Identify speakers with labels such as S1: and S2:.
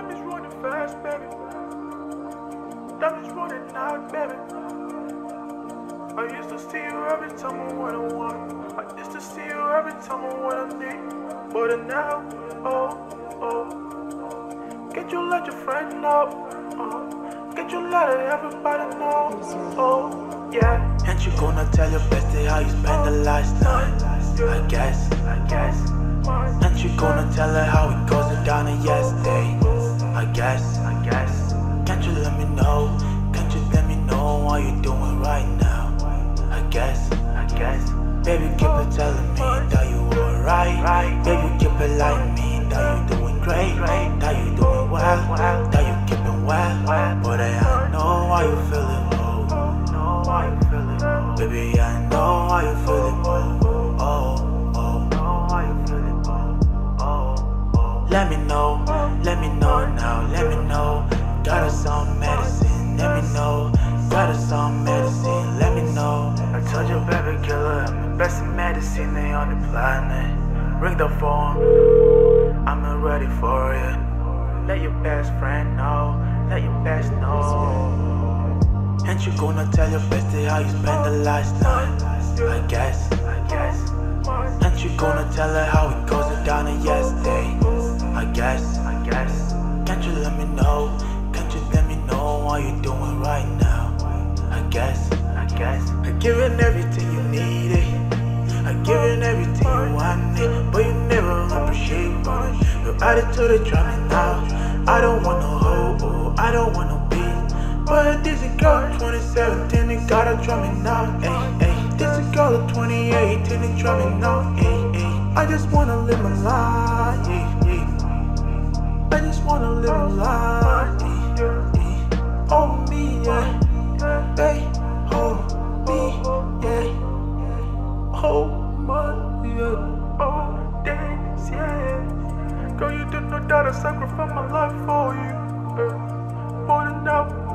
S1: Time is running fast, baby. Time is running out, baby. I used to see you every time I want to want. I used to see you every time I want to need. But now, oh, oh. Get you let your friend know. Uh-huh. Oh. Get you let everybody know. Oh, yeah.
S2: And you gonna tell your bestie how you spent the last night? I guess, I guess. Guess, I guess. Can't you let me know? Can't you let me know what you're doing right now? I guess, I guess. Baby, keep it telling me that you alright. Baby, keep it like me that you're doing great. That you doing well. That you keeping well. But I know how you feeling. Oh. Baby, I know how you feeling. Oh, oh, oh. Let me know. Let me know some medicine. Let me know.
S1: I told you, baby killer, I'm the best medicine on the planet. Ring the phone, I'm ready for you. Let your best friend know, let your best know.
S2: And you gonna tell your bestie how you spent the last night? I guess, I guess. And you gonna tell her how it goes down in yesterday? I guess, I guess. Can't you let me know? Can't you let me know what you're doing right now? I guess, I guess. I given everything you needed. I given everything you wanted, but you never appreciate me. Your attitude is me now. I don't wanna hold, oh, I don't wanna be. But this is girl 2017, it gotta me now. Ay, ay. This is girl 2018, it me now. Ay, ay. I just wanna live my life. I just wanna live my life.
S1: That I sacrificed my life for you. Uh, more than